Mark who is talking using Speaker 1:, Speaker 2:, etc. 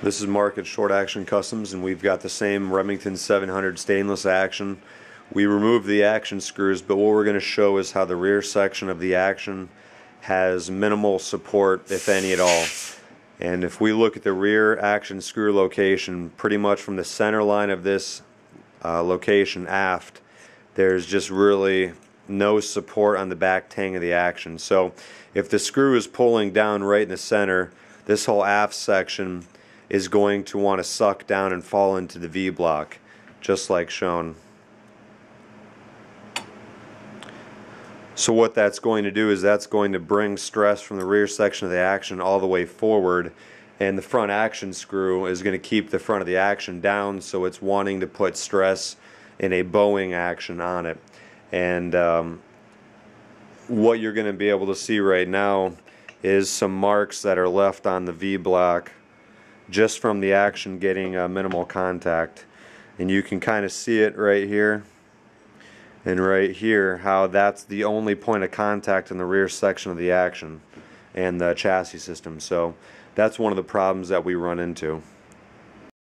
Speaker 1: This is Mark at Short Action Customs, and we've got the same Remington 700 stainless action. We removed the action screws, but what we're going to show is how the rear section of the action has minimal support, if any at all. And if we look at the rear action screw location, pretty much from the center line of this uh, location aft, there's just really no support on the back tang of the action. So if the screw is pulling down right in the center, this whole aft section is going to want to suck down and fall into the V block, just like shown. So what that's going to do is that's going to bring stress from the rear section of the action all the way forward and the front action screw is going to keep the front of the action down so it's wanting to put stress in a bowing action on it. And um, what you're going to be able to see right now is some marks that are left on the V block just from the action getting uh, minimal contact. And you can kind of see it right here and right here how that's the only point of contact in the rear section of the action and the chassis system. So that's one of the problems that we run into.